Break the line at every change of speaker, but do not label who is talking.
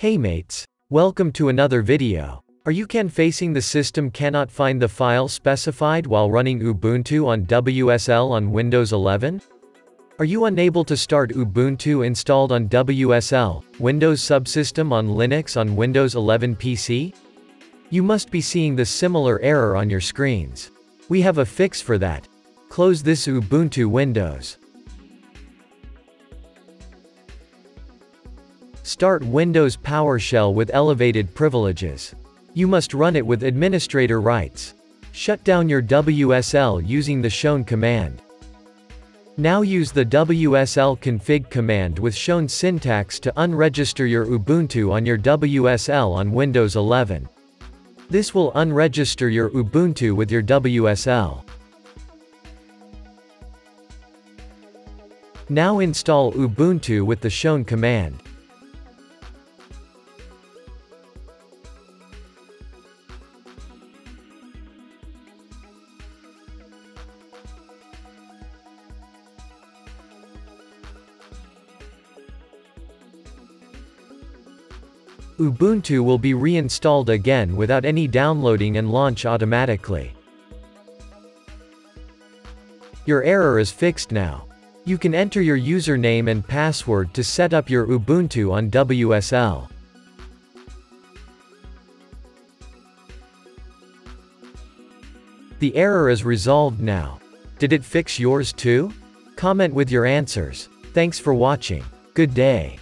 Hey mates. Welcome to another video. Are you can facing the system cannot find the file specified while running Ubuntu on WSL on Windows 11? Are you unable to start Ubuntu installed on WSL, Windows subsystem on Linux on Windows 11 PC? You must be seeing the similar error on your screens. We have a fix for that. Close this Ubuntu Windows. Start Windows PowerShell with elevated privileges. You must run it with administrator rights. Shut down your WSL using the shown command. Now use the WSL config command with shown syntax to unregister your Ubuntu on your WSL on Windows 11. This will unregister your Ubuntu with your WSL. Now install Ubuntu with the shown command. Ubuntu will be reinstalled again without any downloading and launch automatically. Your error is fixed now. You can enter your username and password to set up your Ubuntu on WSL. The error is resolved now. Did it fix yours too? Comment with your answers. Thanks for watching. Good day.